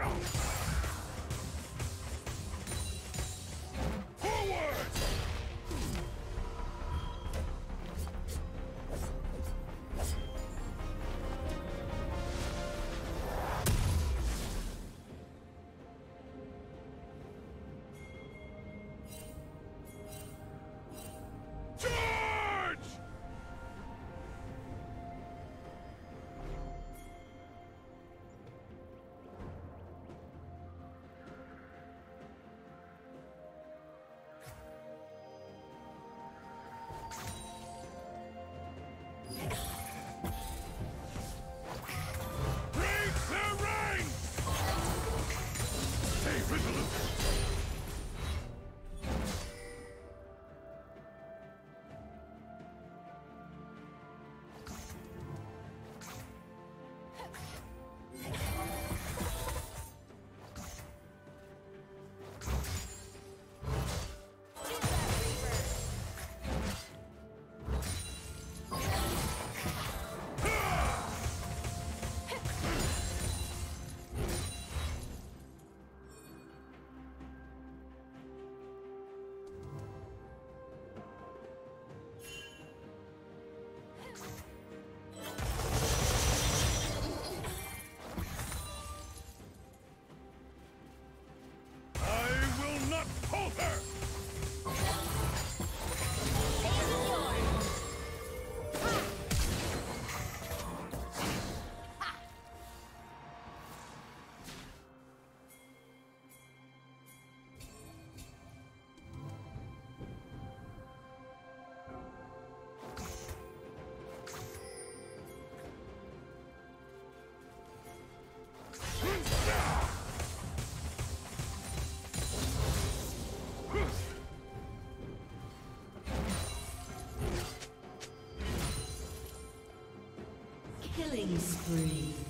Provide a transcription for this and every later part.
Go! Killing spree.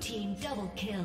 Team double kill.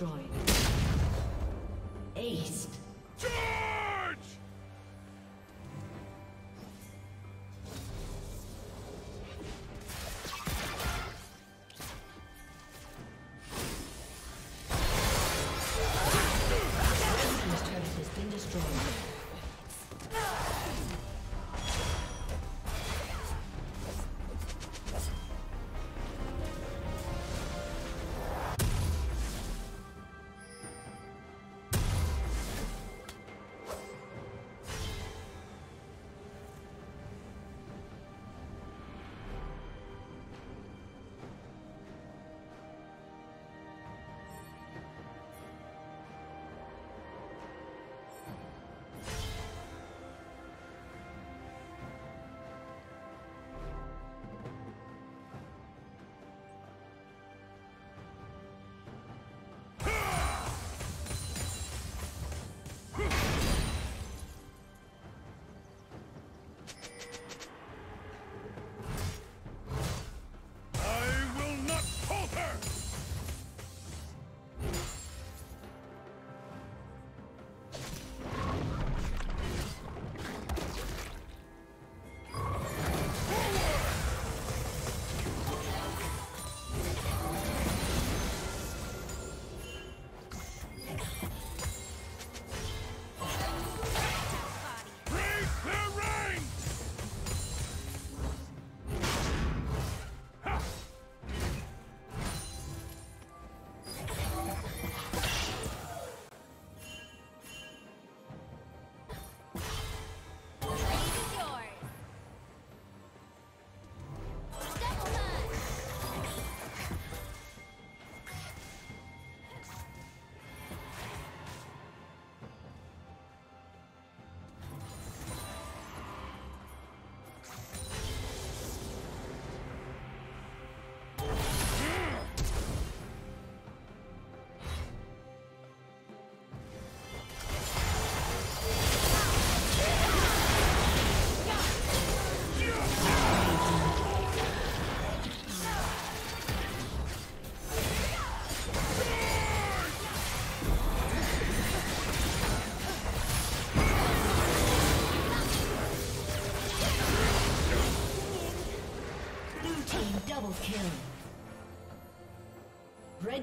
Destroyed.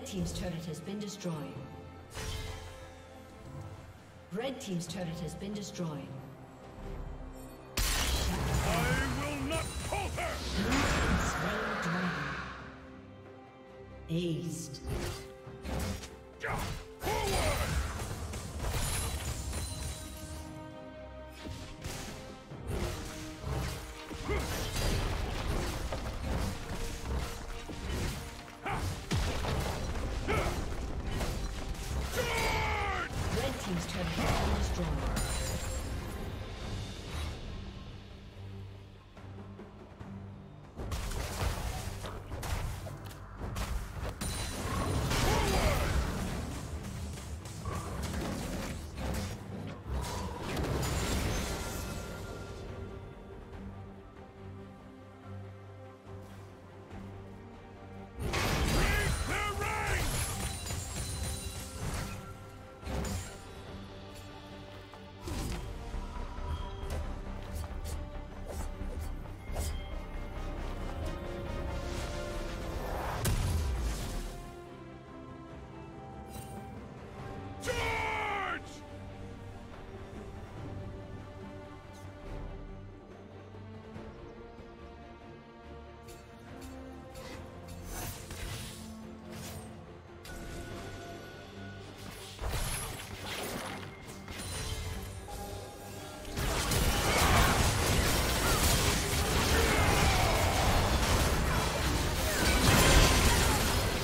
Team's turret has been destroyed. Red Team's turret has been destroyed. I will not falter! Aced.